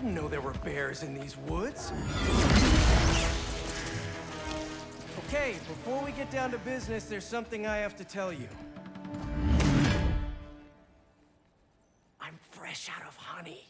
didn't know there were bears in these woods. Okay, before we get down to business, there's something I have to tell you. I'm fresh out of honey.